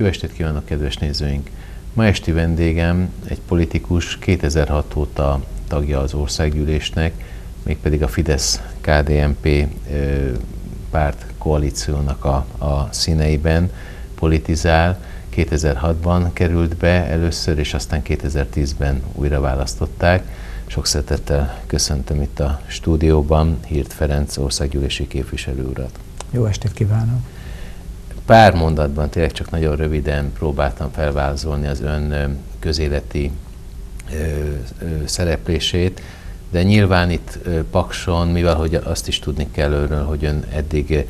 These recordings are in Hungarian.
Jó estét kívánok, kedves nézőink! Ma esti vendégem egy politikus, 2006 óta tagja az országgyűlésnek, mégpedig a Fidesz-KDNP párt koalíciónak a, a színeiben politizál. 2006-ban került be először, és aztán 2010-ben újra választották. Sok szeretettel köszöntöm itt a stúdióban Hírt Ferenc országgyűlési képviselő urat. Jó estét kívánok! Pár mondatban, tényleg csak nagyon röviden próbáltam felvázolni az ön közéleti ö, ö, szereplését, de nyilván itt Pakson, mivel hogy azt is tudni kell önről, hogy ön eddig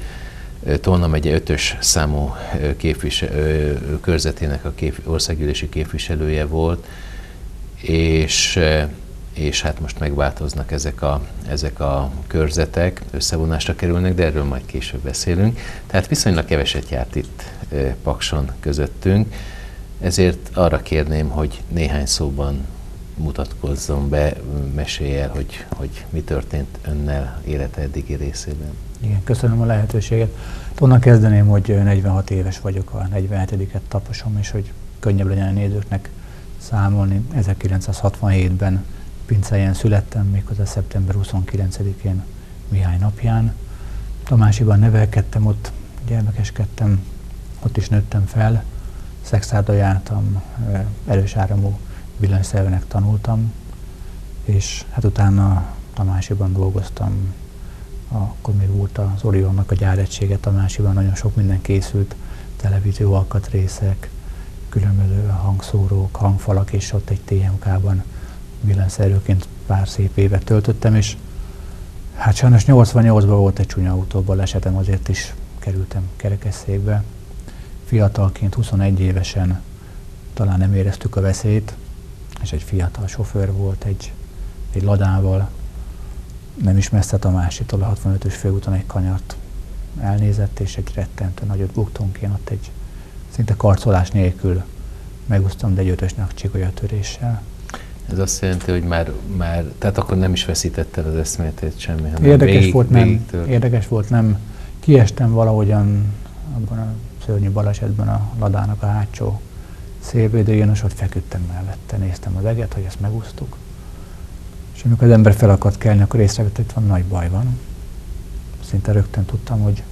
Tolna megye ötös számú képvisel, körzetének a kép, országgyűlési képviselője volt, és, és hát most megváltoznak ezek a, ezek a körzetek, összevonásra kerülnek, de erről majd később beszélünk. Tehát viszonylag keveset járt itt Pakson közöttünk, ezért arra kérném, hogy néhány szóban mutatkozzon be, mesélj el, hogy, hogy mi történt önnel élete eddigi részében. Igen, köszönöm a lehetőséget. Onnan kezdeném, hogy 46 éves vagyok, a 47-et taposom, és hogy könnyebb legyen a nézőknek számolni. 1967-ben Pincelyen születtem, méghozzá szeptember 29-én Mihály napján. Tamásiban nevelkedtem, ott gyermekeskedtem, ott is nőttem fel, szexárda jártam, erős áramú villanyszervenek tanultam, és hát utána Tamásiban dolgoztam, akkor még volt az Orionnak a gyáregysége Tamásiban, nagyon sok minden készült, televízió alkatrészek, különböző hangszórók, hangfalak, és ott egy TMK-ban villanyszerűként pár szép évet töltöttem, és hát sajnos 88-ban volt egy csúnya autóbalesetem, azért is kerültem kerekesszékbe. Fiatalként, 21 évesen talán nem éreztük a veszélyt, és egy fiatal sofőr volt egy, egy ladával, nem is messze a másikról, a 65-ös főúton egy kanyart elnézett, és egy rettentő nagyot buktunk. Én ott egy szinte karcolás nélkül megúsztam, de egy ötösnek csikolyatöréssel. Ez azt jelenti, hogy már, már, tehát akkor nem is veszítette az eszmétét semmi, hanem érdekes végig, volt, nem, érdekes volt, nem. Kiestem valahogyan abban a szörnyű balesetben a ladának a hátsó szélvédőjén, és ott feküdtem mellette, néztem az eget, hogy ezt megúsztuk. És amikor az ember fel akart kelni, akkor észrevett, hogy van nagy baj van. Szinte rögtön tudtam, hogy,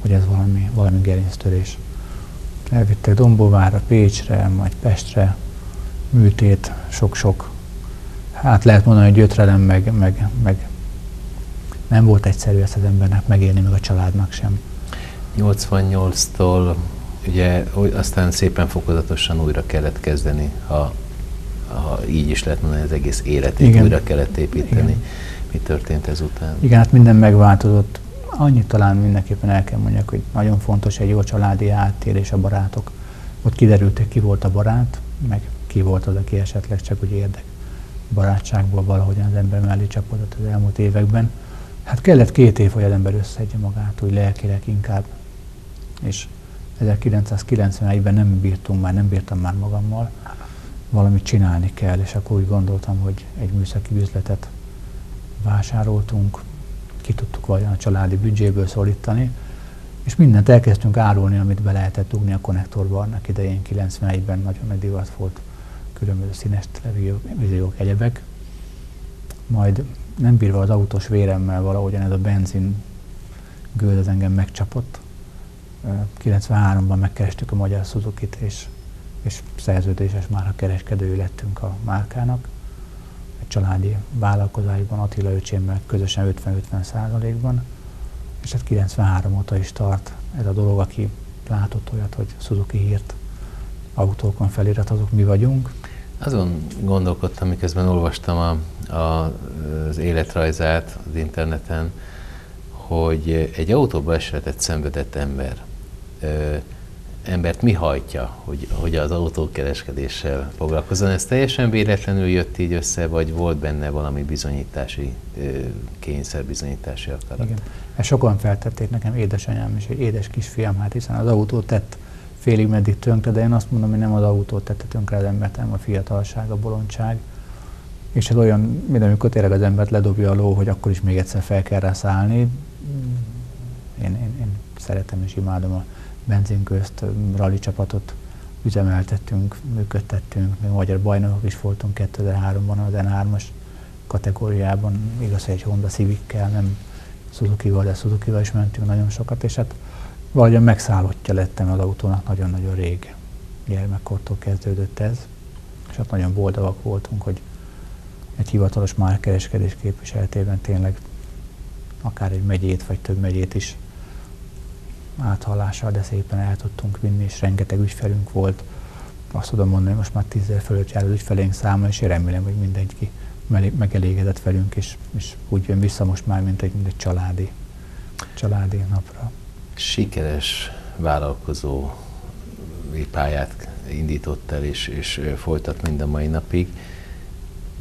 hogy ez valami, valami gerinctörés. Elvittek Dombóvára, Pécsre, majd Pestre, műtét, sok-sok. Hát lehet mondani, hogy gyötrelem, meg, meg, meg nem volt egyszerű ezt az embernek megélni, meg a családnak sem. 88-tól ugye aztán szépen fokozatosan újra kellett kezdeni, ha, ha így is lehet mondani, az egész életét Igen. újra kellett építeni. Igen. Mi történt ezután? Igen, hát minden megváltozott. Annyit talán mindenképpen el kell mondjak, hogy nagyon fontos egy jó családi háttér és a barátok. Ott kiderült, hogy ki volt a barát, meg ki volt az, aki esetleg csak úgy érdek barátságból valahogyan az ember mellé csapodott az elmúlt években. Hát kellett két év, hogy az ember összeadja magát, úgy lelkileg inkább. És 1991-ben nem bírtunk már, nem bírtam már magammal, valamit csinálni kell, és akkor úgy gondoltam, hogy egy műszaki üzletet vásároltunk, ki tudtuk vagy a családi büdzséből szorítani, és mindent elkezdtünk árulni, amit be lehetett dugni a konnektorba annak idején 91-ben nagyon nagy volt, különböző színes televíziók, egyebek. Majd nem bírva az autós véremmel valahogyan ez a benzin gőz az engem megcsapott, 93-ban megkerestük a magyar suzuki és, és szerződéses már a kereskedői lettünk a márkának. Egy családi vállalkozásban Attila öcsémmel közösen 50-50 százalékban, és hát 93 óta is tart ez a dolog, aki látott olyat, hogy Suzuki hírt autókon felirat, azok mi vagyunk. Azon gondolkodtam, miközben olvastam a, a, az életrajzát az interneten, hogy egy autóba esetet szenvedett ember ö, embert mi hajtja, hogy, hogy az autókereskedéssel foglalkozzon? Ez teljesen véletlenül jött így össze, vagy volt benne valami bizonyítási kényszer, bizonyítási akarat? Igen. Ezt sokan feltették nekem, édesanyám és egy édes kisfiam, hát hiszen az autó tett félig meddig tönkre, de én azt mondom, hogy nem az autó tette tönkre az embert, hanem a fiatalság, a bolondság. És ez olyan, mint amikor tényleg az embert ledobja a ló, hogy akkor is még egyszer fel kell rá szállni. Én, én, én szeretem és imádom a benzinközt, rally csapatot üzemeltettünk, működtettünk, még magyar bajnokok is voltunk 2003-ban az N3-as kategóriában, igaz, egy Honda Civic-kel, nem Suzuki-val, de Suzuki-val is mentünk nagyon sokat, és hát valahogyan megszállottja lettem az autónak nagyon-nagyon rég. Gyermekkortól kezdődött ez, és hát nagyon boldogak voltunk, hogy egy hivatalos márkereskedés képviseletében tényleg akár egy megyét vagy több megyét is áthallással, de szépen el tudtunk vinni, és rengeteg ügyfelünk volt. Azt tudom mondani, hogy most már tízzel fölött jár az ügyfeleink száma, és én remélem, hogy mindenki megelégedett velünk, és, és úgy jön vissza most már, mint egy, mint egy családi, családi napra. Sikeres vállalkozó pályát indított el, és, és folytat mind a mai napig.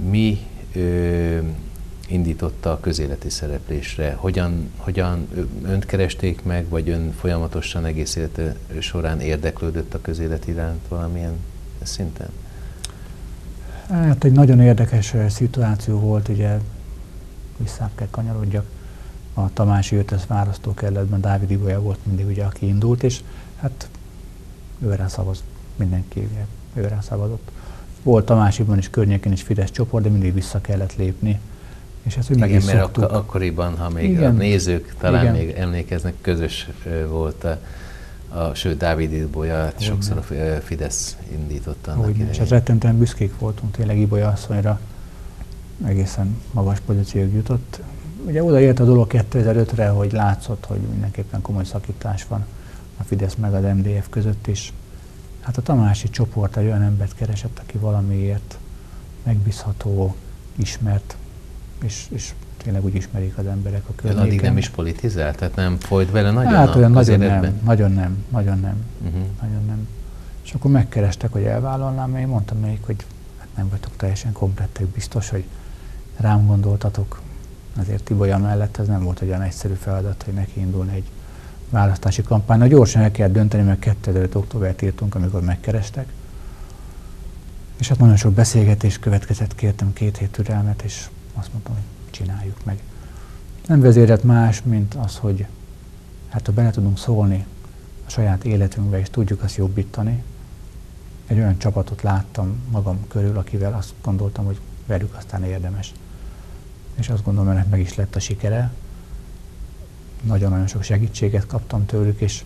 Mi ö, indította a közéleti szereplésre? Hogyan, hogyan önt keresték meg, vagy ön folyamatosan egész élete során érdeklődött a közélet iránt valamilyen szinten? Hát egy nagyon érdekes szituáció volt, ugye vissza kell kanyarodjak. A Tamási Ötös választókerületben Dávid Ibolya volt mindig ugye, aki indult, és hát őre szavaz mindenki, ugye, őre szavazott. Volt Tamásiban is környékén is Fidesz csoport, de mindig vissza kellett lépni. És ezt meg Igen, mert ak- akkoriban, ha még Igen. a nézők talán Igen. még emlékeznek, közös volt a, a sőt, Dávid Ibolya, sokszor a Fidesz indította Úgy, És hát rettentően büszkék voltunk tényleg Ibolya asszonyra, egészen magas pozícióig jutott. Ugye odaért a dolog 2005-re, hogy látszott, hogy mindenképpen komoly szakítás van a Fidesz meg az MDF között is. Hát a Tamási csoport egy olyan embert keresett, aki valamiért megbízható, ismert, és, és tényleg úgy ismerik az emberek a környéken. addig nem is politizált? Tehát nem folyt vele nagyon Hát olyan nagyon nem, nagyon nem, nagyon nem, uh-huh. nagyon nem. És akkor megkerestek, hogy elvállalnám, én mondtam nekik, hogy hát nem vagytok teljesen komplettek, biztos, hogy rám gondoltatok. Azért Tibolya mellett ez nem volt olyan egyszerű feladat, hogy neki indulni egy választási kampány. gyorsan el kell dönteni, mert 2005. októbert írtunk, amikor megkerestek. És hát nagyon sok beszélgetés következett, kértem két hét türelmet, és azt mondtam, hogy csináljuk meg. Nem vezérelt más, mint az, hogy hát ha bele tudunk szólni a saját életünkbe, és tudjuk azt jobbítani, egy olyan csapatot láttam magam körül, akivel azt gondoltam, hogy velük aztán érdemes. És azt gondolom, hogy meg is lett a sikere. Nagyon-nagyon sok segítséget kaptam tőlük, és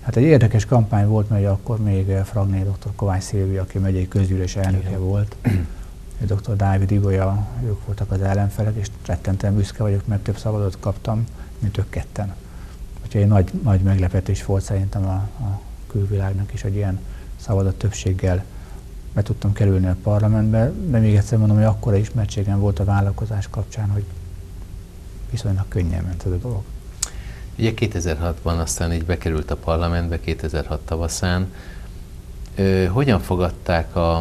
hát egy érdekes kampány volt, mert akkor még Fragné dr. Kovács Szilvi, aki megyei közgyűlés elnöke Igen. volt, dr. Dávid Ibolya, ők voltak az ellenfelek, és rettentően büszke vagyok, mert több szabadot kaptam, mint ők ketten. Úgyhogy egy nagy, nagy meglepetés volt szerintem a, a külvilágnak is, hogy ilyen szabadott többséggel be tudtam kerülni a parlamentbe, de még egyszer mondom, hogy akkora ismertségem volt a vállalkozás kapcsán, hogy viszonylag könnyen ment ez a dolog. Ugye 2006-ban aztán így bekerült a parlamentbe, 2006 tavaszán. Ö, hogyan fogadták a,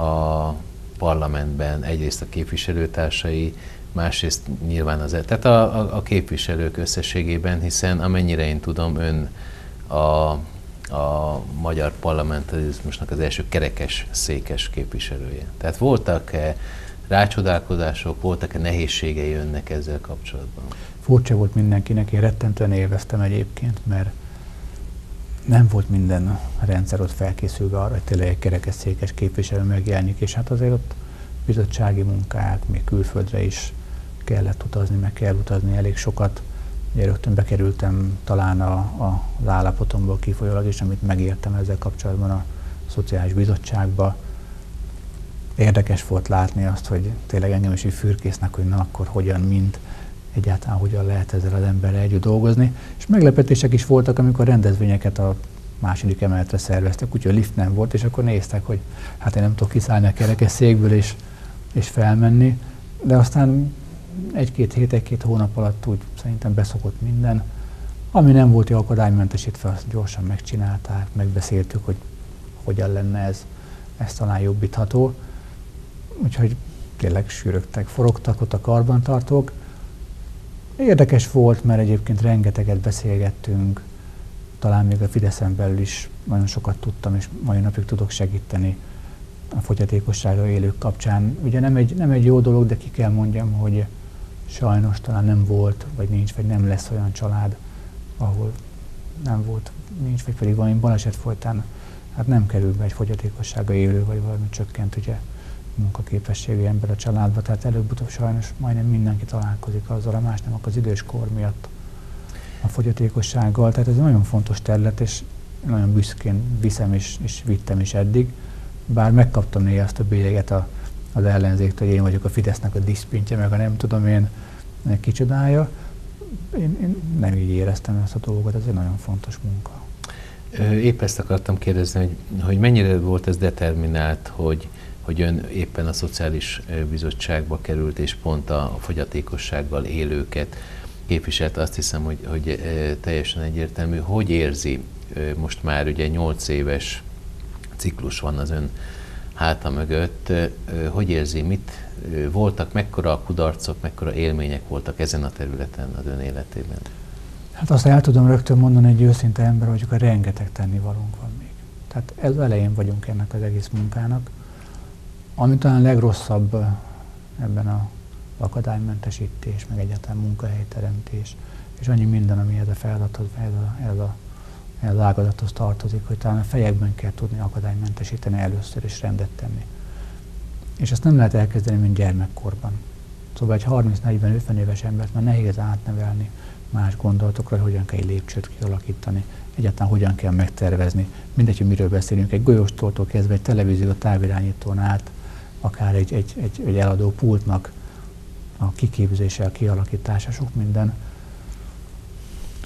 a parlamentben egyrészt a képviselőtársai, másrészt nyilván az, tehát a, a, a képviselők összességében, hiszen amennyire én tudom, ön a, a magyar parlamentarizmusnak az első kerekes székes képviselője. Tehát voltak-e rácsodálkozások, voltak-e nehézségei önnek ezzel kapcsolatban? Furcsa volt mindenkinek, én rettentően élveztem egyébként, mert nem volt minden rendszer ott felkészülve arra, hogy tényleg egy kerekesszékes képviselő megjelenik, és hát azért ott bizottsági munkák, még külföldre is kellett utazni, meg kell utazni elég sokat. Ugye rögtön bekerültem talán a, a, az állapotomból kifolyólag is, amit megértem ezzel kapcsolatban a Szociális Bizottságba. Érdekes volt látni azt, hogy tényleg engem is így fürkésznek, hogy na akkor hogyan, mint egyáltalán hogyan lehet ezzel az emberrel együtt dolgozni. És meglepetések is voltak, amikor rendezvényeket a második emeletre szerveztek, úgyhogy lift nem volt, és akkor néztek, hogy hát én nem tudok kiszállni a kerekesszékből és, és felmenni. De aztán egy-két hét, egy-két hónap alatt úgy szerintem beszokott minden. Ami nem volt jó akadálymentesítve, azt gyorsan megcsinálták, megbeszéltük, hogy hogyan lenne ez, ez talán jobbítható. Úgyhogy tényleg sűrögtek, forogtak ott a karbantartók, Érdekes volt, mert egyébként rengeteget beszélgettünk, talán még a Fideszen belül is nagyon sokat tudtam, és mai napig tudok segíteni a fogyatékossága élők kapcsán. Ugye nem egy, nem egy jó dolog, de ki kell mondjam, hogy sajnos talán nem volt, vagy nincs, vagy nem lesz olyan család, ahol nem volt, nincs, vagy pedig valami baleset folytán hát nem kerül be egy fogyatékossága élő, vagy valami csökkent ugye munkaképességű ember a családba, tehát előbb-utóbb sajnos majdnem mindenki találkozik azzal, a más nem az időskor miatt a fogyatékossággal. Tehát ez egy nagyon fontos terület, és nagyon büszkén viszem és, és vittem is eddig, bár megkaptam néha azt a bélyeget a, az ellenzéktől, hogy én vagyok a Fidesznek a diszpintje, meg a nem tudom én kicsodája. Én, én nem így éreztem ezt a dolgot, ez egy nagyon fontos munka. Épp ezt akartam kérdezni, hogy, hogy mennyire volt ez determinált, hogy, hogy ön éppen a Szociális Bizottságba került, és pont a fogyatékossággal élőket képviselt, azt hiszem, hogy, hogy teljesen egyértelmű. Hogy érzi, most már ugye 8 éves ciklus van az ön háta mögött, hogy érzi, mit voltak, mekkora a kudarcok, mekkora élmények voltak ezen a területen az ön életében? Hát azt el tudom rögtön mondani egy őszinte ember, hogy a rengeteg tennivalónk van még. Tehát ez elején vagyunk ennek az egész munkának. Ami talán legrosszabb ebben a akadálymentesítés, meg egyáltalán munkahelyteremtés, és annyi minden, ami ez a feladathoz, ez a, ez a, ez az ágazathoz tartozik, hogy talán a fejekben kell tudni akadálymentesíteni először és rendet tenni. És ezt nem lehet elkezdeni, mint gyermekkorban. Szóval egy 30-40-50 éves embert már nehéz átnevelni más gondolatokra, hogy hogyan kell egy lépcsőt kialakítani, egyáltalán hogyan kell megtervezni. Mindegy, hogy miről beszélünk, egy golyóstóltól kezdve egy televízió távirányítón át, akár egy, egy, egy, egy eladó pultnak a kiképzése, a kialakítása, sok minden.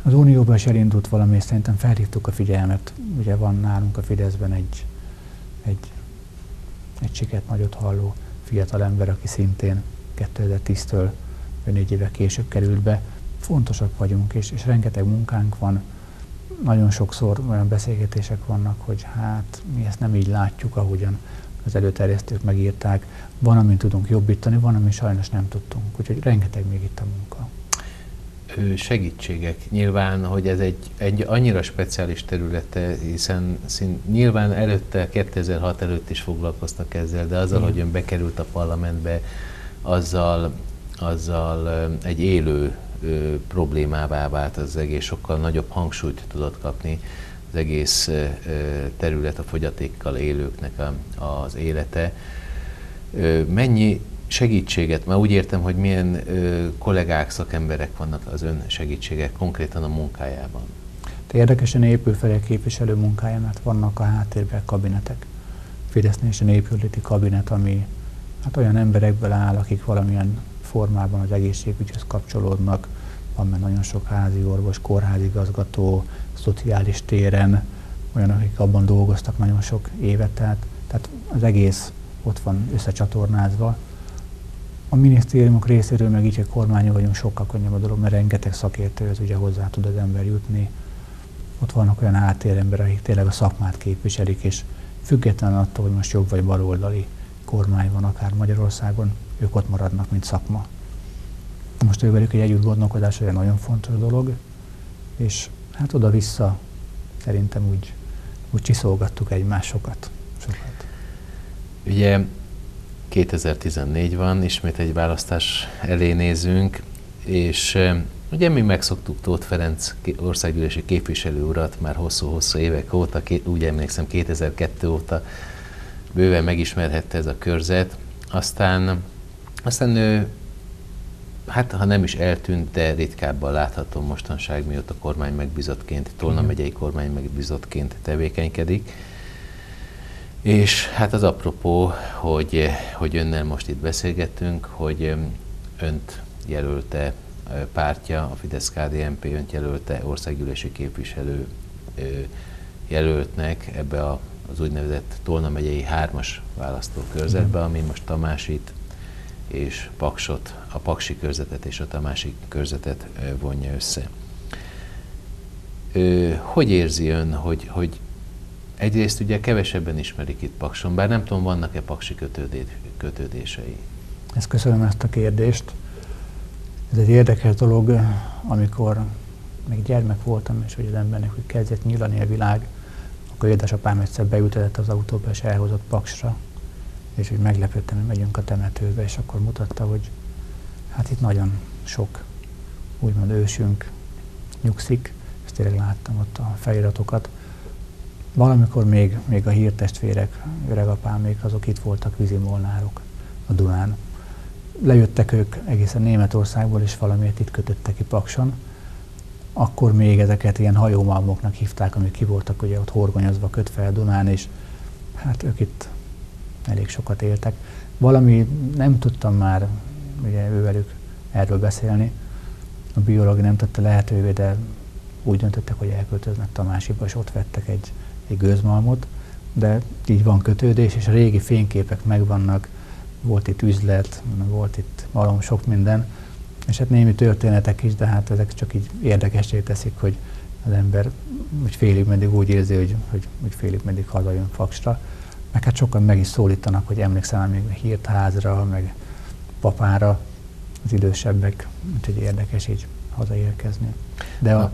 Az Unióban is elindult valami, és szerintem felhívtuk a figyelmet. Ugye van nálunk a Fideszben egy, egy, egy siket nagyot halló fiatal ember, aki szintén 2010-től négy éve később került be. Fontosak vagyunk, és, és rengeteg munkánk van. Nagyon sokszor olyan beszélgetések vannak, hogy hát mi ezt nem így látjuk, ahogyan az előterjesztők megírták. Van, amit tudunk jobbítani, van, amit sajnos nem tudtunk. Úgyhogy rengeteg még itt a munka. Segítségek. Nyilván, hogy ez egy, egy annyira speciális területe, hiszen szín, nyilván előtte, 2006 előtt is foglalkoztak ezzel, de azzal, Igen. hogy ön bekerült a parlamentbe, azzal, azzal egy élő problémává vált az egész, sokkal nagyobb hangsúlyt tudott kapni az egész terület a fogyatékkal élőknek az élete. Mennyi segítséget, már úgy értem, hogy milyen kollégák, szakemberek vannak az ön segítségek konkrétan a munkájában? De érdekesen épül fel a képviselő munkája, mert vannak a háttérben kabinetek. Fidesznél is épületi kabinet, ami hát olyan emberekből áll, akik valamilyen formában az egészségügyhöz kapcsolódnak. Van már nagyon sok házi orvos, kórházigazgató, szociális téren, olyanok, akik abban dolgoztak nagyon sok évet, tehát, tehát az egész ott van összecsatornázva. A minisztériumok részéről, meg így, hogy kormánya vagyunk, sokkal könnyebb a dolog, mert rengeteg szakértőhöz ugye hozzá tud az ember jutni. Ott vannak olyan áttéremberek, akik tényleg a szakmát képviselik, és függetlenül attól, hogy most jobb vagy baloldali kormány van akár Magyarországon, ők ott maradnak, mint szakma. Most ővelük egy együtt gondolkodás egy nagyon fontos dolog, és hát oda-vissza szerintem úgy, úgy csiszolgattuk egymásokat. Sokat. Ugye 2014 van, ismét egy választás elé nézünk, és ugye mi megszoktuk Tóth Ferenc országgyűlési képviselő urat már hosszú-hosszú évek óta, úgy emlékszem 2002 óta bőven megismerhette ez a körzet, aztán, aztán ő hát ha nem is eltűnt, de ritkábban látható mostanság, mióta kormány megbizottként, Tolna megyei kormány megbizottként tevékenykedik. És hát az apropó, hogy, hogy önnel most itt beszélgettünk, hogy önt jelölte pártja, a fidesz KDNP önt jelölte országgyűlési képviselő jelöltnek ebbe a, az úgynevezett Tolna megyei hármas választókörzetbe, ami most Tamásit, és Paksot, a Paksi körzetet és a Tamási körzetet vonja össze. Hogy érzi ön, hogy, hogy egyrészt ugye kevesebben ismerik itt Pakson, bár nem tudom, vannak-e Paksi kötődései? Ezt köszönöm ezt a kérdést. Ez egy érdekes dolog, amikor még gyermek voltam, és hogy az embernek hogy kezdett nyílani a világ, akkor édesapám egyszer beültetett az autóba, és elhozott Paksra, és hogy meglepődtem, hogy megyünk a temetőbe, és akkor mutatta, hogy hát itt nagyon sok úgymond ősünk nyugszik, és tényleg láttam ott a feliratokat. Valamikor még, még a hírtestvérek, öregapám azok itt voltak vízimolnárok a Dunán. Lejöttek ők egészen Németországból, és valamiért itt kötöttek ki Pakson. Akkor még ezeket ilyen hajómalmoknak hívták, amik ki voltak ugye ott horgonyozva kötve a Dunán, és hát ők itt elég sokat éltek. Valami, nem tudtam már ugye ővelük erről beszélni, a biológia nem tette lehetővé, de úgy döntöttek, hogy elköltöznek Tamásiba, és ott vettek egy, egy gőzmalmot, de így van kötődés, és a régi fényképek megvannak, volt itt üzlet, volt itt valami sok minden, és hát némi történetek is, de hát ezek csak így érdekessé teszik, hogy az ember úgy félig meddig úgy érzi, hogy, hogy, hogy félig meddig hazajön Faksra. Meg hát sokan meg is szólítanak, hogy emlékszem még hírtházra, meg papára, az idősebbek, úgyhogy érdekes így hazaérkezni. De a,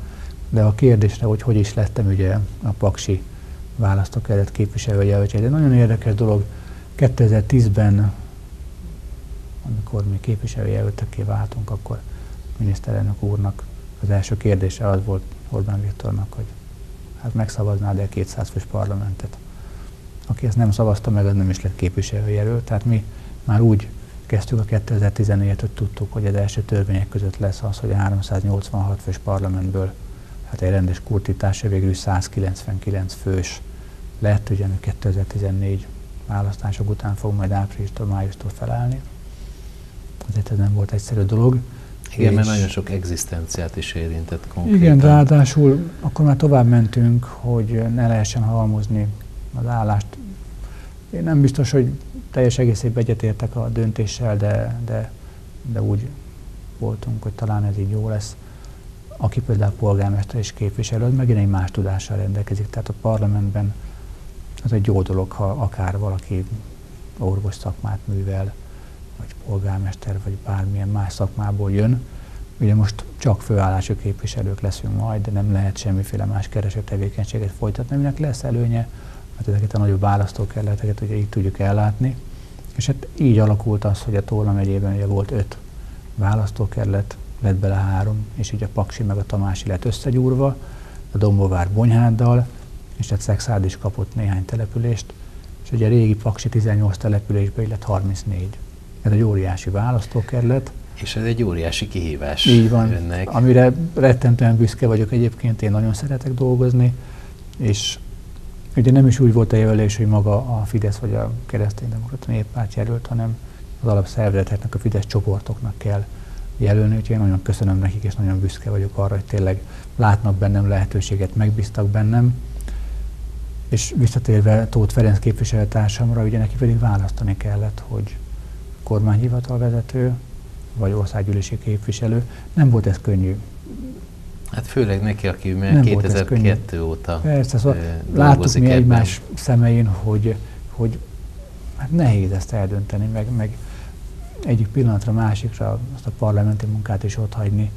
de a kérdésre, hogy hogy is lettem ugye a Paksi választókerület képviselője, hogy egy nagyon érdekes dolog, 2010-ben, amikor mi képviselőjelöltökké váltunk, akkor miniszterelnök úrnak az első kérdése az volt Orbán Viktornak, hogy hát megszavaznád el 200 fős parlamentet. Aki ezt nem szavazta meg, az nem is lett képviselőjelölt. Tehát mi már úgy kezdtük a 2014-et, hogy tudtuk, hogy az első törvények között lesz az, hogy a 386 fős parlamentből hát egy rendes kurtítása végül 199 fős lett, ugye 2014 választások után fog majd áprilistól, májustól felállni. Azért ez nem volt egyszerű dolog. Igen, mert nagyon sok egzisztenciát is érintett konkrétan. Igen, ráadásul akkor már tovább mentünk, hogy ne lehessen halmozni az állást. Én nem biztos, hogy teljes egészében egyetértek a döntéssel, de, de, de úgy voltunk, hogy talán ez így jó lesz. Aki például polgármester és képviselő, az megint egy más tudással rendelkezik. Tehát a parlamentben az egy jó dolog, ha akár valaki orvos szakmát művel, vagy polgármester, vagy bármilyen más szakmából jön. Ugye most csak főállású képviselők leszünk majd, de nem lehet semmiféle más kereső tevékenységet folytatni, aminek lesz előnye, mert ezeket a nagyobb választókerületeket ugye így tudjuk ellátni. És hát így alakult az, hogy a Tolna megyében ugye volt öt választókerület, lett bele három, és így a Paksi meg a Tamási lett összegyúrva, a Dombovár Bonyháddal, és tehát Szexárd is kapott néhány települést, és ugye a régi Paksi 18 településből lett 34. Ez egy óriási választókerület. És ez egy óriási kihívás Így van, önnek. amire rettentően büszke vagyok egyébként, én nagyon szeretek dolgozni, és Ugye nem is úgy volt a jelölés, hogy maga a Fidesz vagy a kereszténydemokrata néppárt jelölt, hanem az alapszervezeteknek, a Fidesz csoportoknak kell jelölni, úgyhogy én nagyon köszönöm nekik, és nagyon büszke vagyok arra, hogy tényleg látnak bennem lehetőséget, megbíztak bennem. És visszatérve Tóth Ferenc képviselőtársamra, ugye neki pedig választani kellett, hogy kormányhivatalvezető, vagy országgyűlési képviselő. Nem volt ez könnyű. Hát főleg neki, aki nem 2002 óta Persze, szóval láttuk mi ebben. egymás szemein, hogy, hogy hát nehéz ezt eldönteni, meg, meg egyik pillanatra másikra azt a parlamenti munkát is ott hagyni.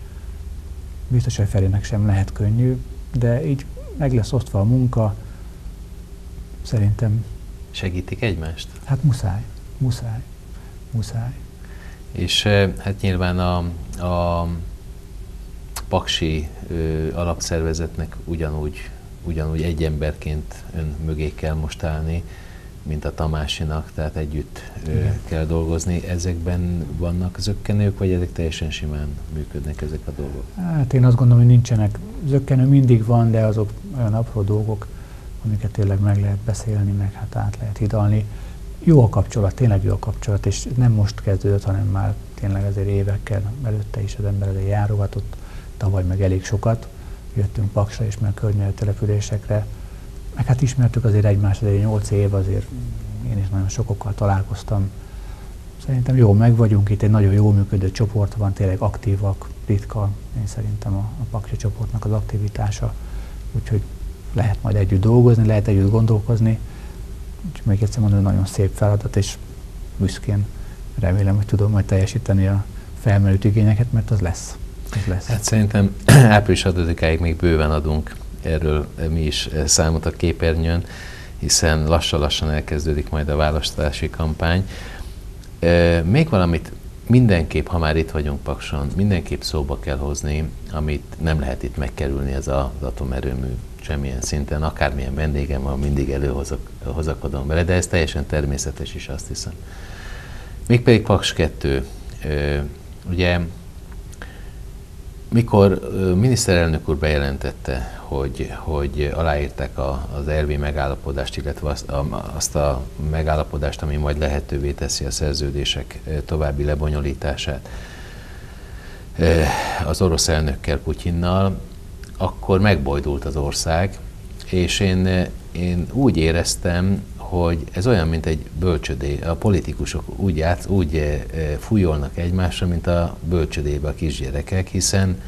Biztos, hogy Ferének sem lehet könnyű, de így meg lesz osztva a munka, szerintem. Segítik egymást? Hát muszáj, muszáj, muszáj. És hát nyilván a, a paksi ö, alapszervezetnek ugyanúgy, ugyanúgy egy emberként ön mögé kell most állni, mint a Tamásinak, tehát együtt ö, kell dolgozni. Ezekben vannak zökkenők, vagy ezek teljesen simán működnek ezek a dolgok? Hát én azt gondolom, hogy nincsenek. Zökkenő mindig van, de azok olyan apró dolgok, amiket tényleg meg lehet beszélni, meg hát át lehet hidalni. Jó a kapcsolat, tényleg jó a kapcsolat, és nem most kezdődött, hanem már tényleg azért évekkel előtte is az ember azért járogatott tavaly meg elég sokat, jöttünk Paksra és meg környező településekre, meg hát ismertük azért egymást, azért 8 év, azért én is nagyon sokokkal találkoztam. Szerintem jó meg vagyunk, itt egy nagyon jó működő csoport van, tényleg aktívak, ritka, én szerintem a, a Paksi csoportnak az aktivitása, úgyhogy lehet majd együtt dolgozni, lehet együtt gondolkozni, úgyhogy még egyszer mondom, nagyon szép feladat, és büszkén remélem, hogy tudom majd teljesíteni a felmerült igényeket, mert az lesz lesz. Hát szerintem április 6-áig még bőven adunk erről mi is számot a képernyőn, hiszen lassan-lassan elkezdődik majd a választási kampány. Még valamit mindenképp, ha már itt vagyunk Pakson, mindenképp szóba kell hozni, amit nem lehet itt megkerülni, ez az atomerőmű semmilyen szinten, akármilyen vendégem van, mindig előhozakodom bele, de ez teljesen természetes is, azt hiszem. Mégpedig Paks 2. Ugye, mikor miniszterelnök úr bejelentette, hogy, hogy aláírták a, az elvi megállapodást, illetve azt a, azt a megállapodást, ami majd lehetővé teszi a szerződések további lebonyolítását az orosz elnökkel, Putyinnal, akkor megbojdult az ország, és én, én úgy éreztem, hogy ez olyan, mint egy bölcsödé. A politikusok úgy, játsz, úgy eh, eh, fújolnak egymásra, mint a bölcsödébe a kisgyerekek, hiszen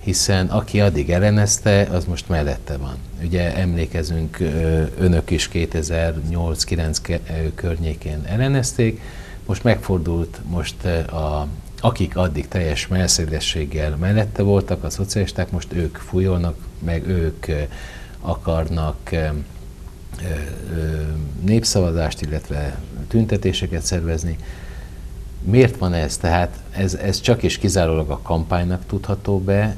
hiszen aki addig ellenezte, az most mellette van. Ugye emlékezünk, eh, önök is 2008-9 környékén ellenezték, most megfordult, most a, akik addig teljes melszédességgel mellette voltak, a szocialisták, most ők fújolnak, meg ők akarnak népszavazást, illetve tüntetéseket szervezni. Miért van ez? Tehát ez, ez csak és kizárólag a kampánynak tudható be,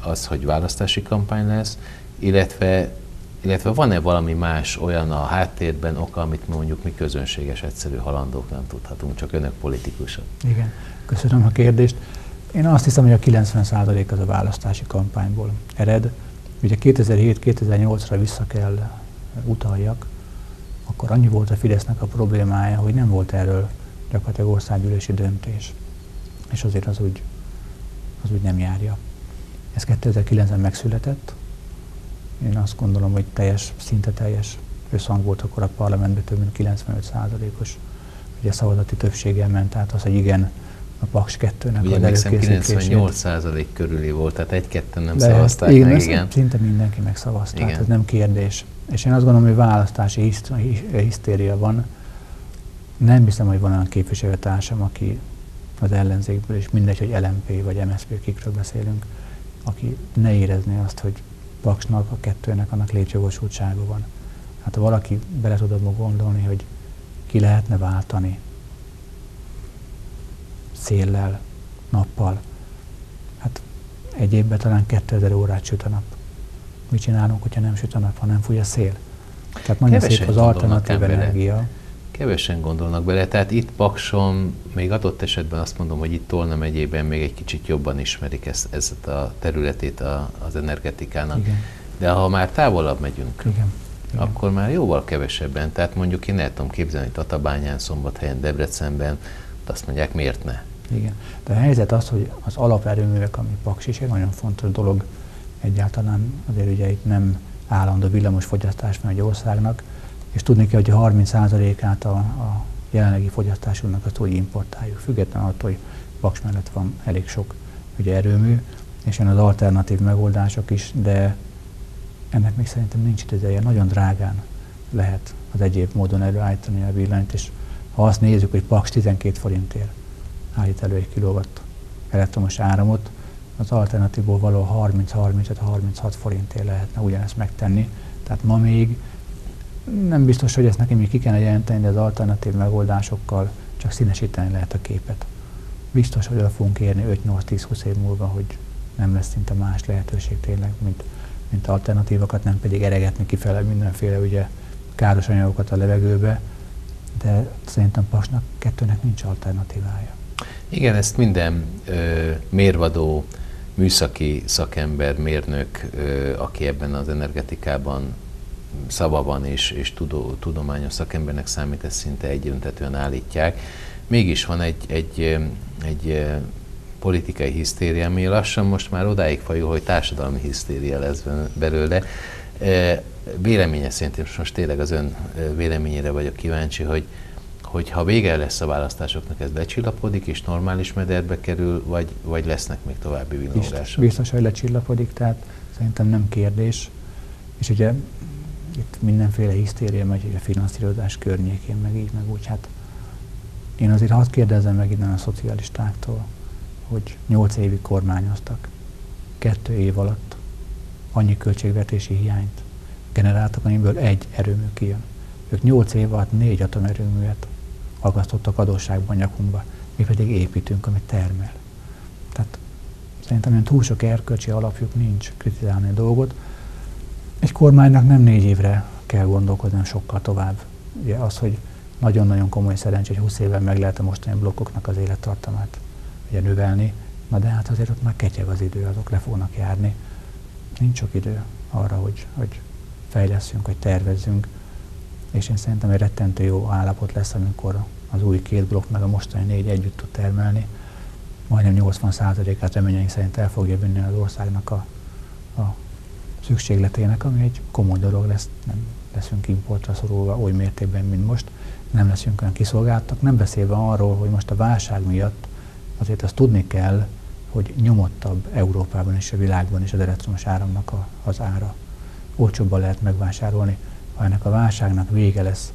az, hogy választási kampány lesz, illetve, illetve van-e valami más olyan a háttérben oka, amit mondjuk mi közönséges, egyszerű halandók nem tudhatunk, csak önök politikusok? Igen, köszönöm a kérdést. Én azt hiszem, hogy a 90% az a választási kampányból ered. Ugye 2007-2008-ra vissza kell utaljak, akkor annyi volt a Fidesznek a problémája, hogy nem volt erről gyakorlatilag országgyűlési döntés. És azért az úgy, az úgy nem járja. Ez 2009-ben megszületett. Én azt gondolom, hogy teljes, szinte teljes összhang volt akkor a parlamentben, több mint 95%-os ugye szavazati többséggel ment, tehát az, hogy igen, a Paks 2-nek Ugye az előkészítését. 98% körüli volt, tehát egy-ketten nem De szavazták igen, meg, igen. Szinte mindenki megszavazta, tehát ez nem kérdés. És én azt gondolom, hogy választási hisztéria van. Nem hiszem, hogy van olyan képviselőtársam, aki az ellenzékből, és mindegy, hogy LMP vagy MSZP, kikről beszélünk, aki ne érezné azt, hogy Paksnak, a kettőnek annak létjogosultsága van. Hát ha valaki bele tud abba gondolni, hogy ki lehetne váltani széllel, nappal, hát egy évben talán 2000 órát süt a nap mit csinálunk, hogyha nem süt a nap, ha nem fúj a szél. Tehát nagyon Kevesen szép az alternatív energia. Kevesen gondolnak bele, tehát itt Pakson, még adott esetben azt mondom, hogy itt Tolna megyében még egy kicsit jobban ismerik ezt, ezt a területét a, az energetikának. Igen. De ha már távolabb megyünk, Igen. Igen. akkor már jóval kevesebben. Tehát mondjuk én el tudom képzelni Tatabányán, Szombathelyen, Debrecenben, azt mondják, miért ne? Igen. De a helyzet az, hogy az alaperőművek, ami Paks is egy nagyon fontos dolog, egyáltalán azért ugye itt nem állandó villamos fogyasztás van egy országnak, és tudni kell, hogy a 30%-át a, a jelenlegi fogyasztásunknak azt úgy importáljuk, függetlenül attól, hogy Paks mellett van elég sok ugye, erőmű, és jön az alternatív megoldások is, de ennek még szerintem nincs ideje, nagyon drágán lehet az egyéb módon előállítani a villanyt, és ha azt nézzük, hogy Paks 12 forintért állít elő egy kilowatt elektromos áramot, az alternatívból való 30-35-36 forintért lehetne ugyanezt megtenni. Tehát ma még nem biztos, hogy ezt nekem még ki kellene jelenteni, de az alternatív megoldásokkal csak színesíteni lehet a képet. Biztos, hogy el fogunk érni 5-8-10-20 év múlva, hogy nem lesz szinte más lehetőség tényleg, mint, mint alternatívakat, nem pedig eregetni kifele mindenféle ugye, káros anyagokat a levegőbe, de szerintem Pasnak kettőnek nincs alternatívája. Igen, ezt minden ö, mérvadó műszaki szakember, mérnök, aki ebben az energetikában szava van és, és tudó, tudományos szakembernek számít, ezt szinte egyöntetően állítják. Mégis van egy, egy, egy politikai hisztéria, ami lassan most már odáig fajul, hogy társadalmi hisztéria lesz belőle. Véleménye szerint, és most tényleg az ön véleményére vagyok kíváncsi, hogy, hogy ha vége lesz a választásoknak, ez lecsillapodik és normális mederbe kerül, vagy, vagy lesznek még további villogások? Biztos, biztos, hogy lecsillapodik, tehát szerintem nem kérdés. És ugye itt mindenféle hisztéria megy a finanszírozás környékén, meg így, meg úgy. Hát én azért hadd kérdezem meg innen a szocialistáktól, hogy nyolc évig kormányoztak, kettő év alatt annyi költségvetési hiányt generáltak, amiből egy erőmű kijön. Ők nyolc év alatt négy atomerőművet agasztottak adósságban nyakunkba, mi pedig építünk, amit termel. Tehát szerintem olyan túl sok erkölcsi alapjuk nincs kritizálni a dolgot. Egy kormánynak nem négy évre kell gondolkodni, sokkal tovább. Ugye az, hogy nagyon-nagyon komoly szerencsé, hogy 20 évvel meg lehet a mostani blokkoknak az élettartamát ugye növelni, na de hát azért ott már ketyeg az idő, azok le fognak járni. Nincs sok idő arra, hogy, hogy fejleszünk, hogy tervezzünk, és én szerintem egy rettentő jó állapot lesz, amikor az új két blokk meg a mostani négy együtt tud termelni. Majdnem 80%-át reményeink szerint el fogja vinni az országnak a, a szükségletének, ami egy komoly dolog lesz, nem leszünk importra szorulva oly mértékben, mint most, nem leszünk olyan kiszolgáltak, nem beszélve arról, hogy most a válság miatt azért azt tudni kell, hogy nyomottabb Európában és a világban is az elektromos áramnak a, az ára. Olcsóbban lehet megvásárolni. Ha ennek a válságnak vége lesz,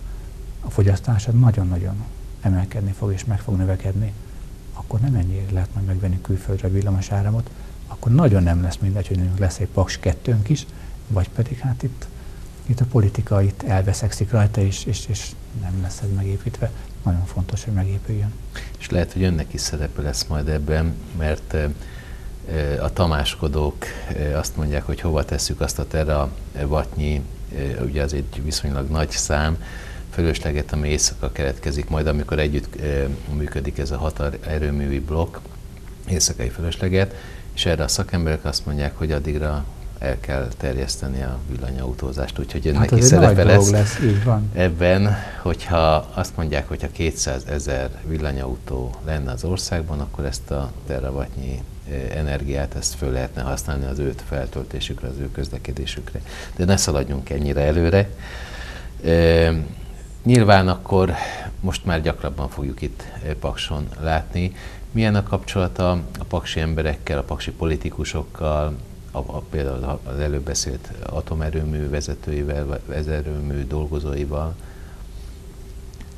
a fogyasztása nagyon-nagyon emelkedni fog és meg fog növekedni, akkor nem ennyi lehet majd megvenni külföldre a villamos áramot, akkor nagyon nem lesz mindegy, hogy lesz egy paks kettőnk is, vagy pedig hát itt, itt a politika itt elveszekszik rajta, és, és, és nem lesz ez megépítve. Nagyon fontos, hogy megépüljön. És lehet, hogy önnek is szerepe lesz majd ebben, mert a tamáskodók azt mondják, hogy hova tesszük azt a terra vatnyi, ugye az egy viszonylag nagy szám, fölösleget, ami éjszaka keletkezik, majd amikor együtt működik ez a hat erőművi blokk, éjszakai fölösleget, és erre a szakemberek azt mondják, hogy addigra el kell terjeszteni a villanyautózást, úgyhogy hát is szerepe lesz, lesz így van. ebben, hogyha azt mondják, hogyha 200 ezer villanyautó lenne az országban, akkor ezt a teravatnyi eh, energiát, ezt föl lehetne használni az őt feltöltésükre, az ő közlekedésükre. De ne szaladjunk ennyire előre. Nyilván akkor most már gyakrabban fogjuk itt eh, Pakson látni, milyen a kapcsolata a paksi emberekkel, a paksi politikusokkal, a, a, például az előbb beszélt atomerőmű vezetőivel, vagy erőmű dolgozóival?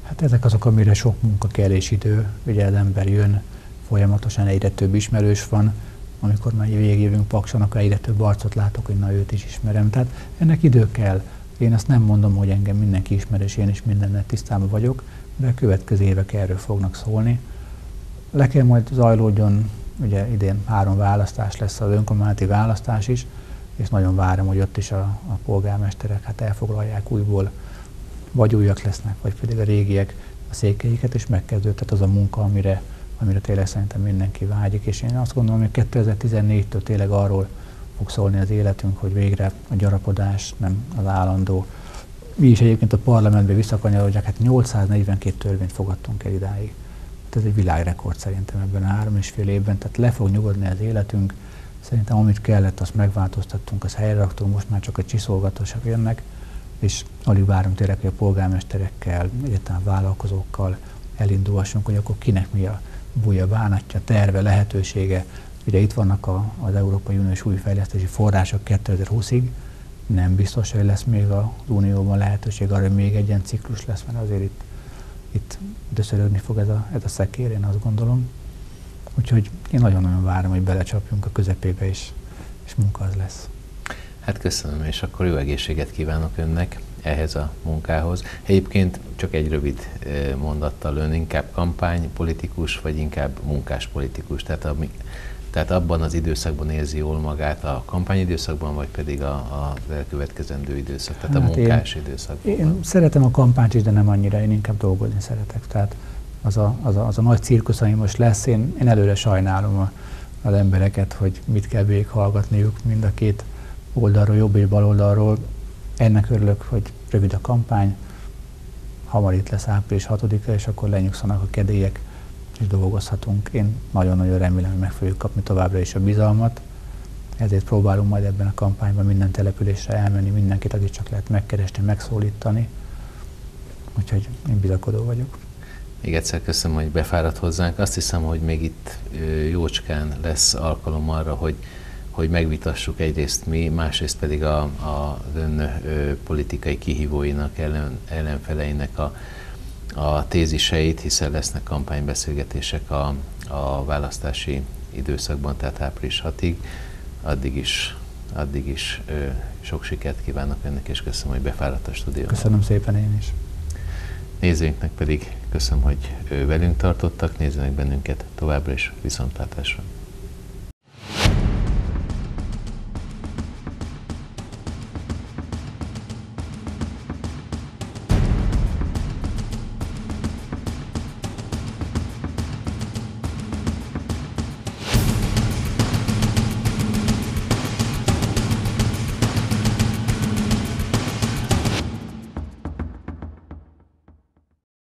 Hát ezek azok, amire sok munka kell és idő. Ugye az ember jön, folyamatosan egyre több ismerős van, amikor már végigjövünk Pakson, akkor egyre több arcot látok, hogy na őt is ismerem. Tehát ennek idő kell. Én azt nem mondom, hogy engem mindenki ismer, és én is mindennel tisztában vagyok, de a következő évek erről fognak szólni. Le kell majd zajlódjon ugye idén három választás lesz az önkormányzati választás is, és nagyon várom, hogy ott is a, a polgármesterek hát elfoglalják újból, vagy újak lesznek, vagy pedig a régiek a székeiket, és megkezdődhet az a munka, amire, amire tényleg szerintem mindenki vágyik. És én azt gondolom, hogy 2014-től tényleg arról fog szólni az életünk, hogy végre a gyarapodás nem az állandó. Mi is egyébként a parlamentben visszakanyarodjak, hát 842 törvényt fogadtunk el idáig ez egy világrekord szerintem ebben a három és fél évben, tehát le fog nyugodni az életünk. Szerintem amit kellett, azt megváltoztattunk, azt helyre raktunk, most már csak a csiszolgatósak jönnek, és alig várom tényleg, hogy a polgármesterekkel, egyetem vállalkozókkal elindulhassunk, hogy akkor kinek mi a búja, bánatja, terve, lehetősége. Ugye itt vannak a, az Európai Uniós új fejlesztési források 2020-ig, nem biztos, hogy lesz még az Unióban lehetőség arra, hogy még egy ilyen ciklus lesz, mert azért itt itt döszörögni fog ez a, ez a szekér, én azt gondolom. Úgyhogy én nagyon-nagyon várom, hogy belecsapjunk a közepébe, és, és munka az lesz. Hát köszönöm, és akkor jó egészséget kívánok önnek ehhez a munkához. Egyébként csak egy rövid mondattal ön inkább kampánypolitikus, vagy inkább munkáspolitikus? Tehát ami, tehát abban az időszakban érzi jól magát a kampányidőszakban, vagy pedig a, a elkövetkezendő időszak, tehát hát a munkás én, időszakban? Én szeretem a kampányt is, de nem annyira, én inkább dolgozni szeretek. Tehát az a, az a, az a nagy cirkusz, ami most lesz, én, én előre sajnálom a, az embereket, hogy mit kell végighallgatniuk mind a két oldalról, jobb és bal oldalról. Ennek örülök, hogy rövid a kampány, hamar itt lesz április 6-a, és akkor lenyugszanak a kedélyek és dolgozhatunk. Én nagyon-nagyon remélem, hogy meg fogjuk kapni továbbra is a bizalmat, ezért próbálunk majd ebben a kampányban minden településre elmenni, mindenkit, akit csak lehet megkeresni, megszólítani. Úgyhogy én bizakodó vagyok. Még egyszer köszönöm, hogy befáradt hozzánk. Azt hiszem, hogy még itt jócskán lesz alkalom arra, hogy, hogy megvitassuk egyrészt mi, másrészt pedig a, a ön ö, politikai kihívóinak, ellen, ellenfeleinek a, a téziseit, hiszen lesznek kampánybeszélgetések a, a választási időszakban, tehát április 6-ig. Addig is, addig is ö, sok sikert kívánok önnek, és köszönöm, hogy befáradt a stúdióba. Köszönöm szépen én is. Nézőinknek pedig köszönöm, hogy velünk tartottak, nézzenek bennünket továbbra is viszontlátásra.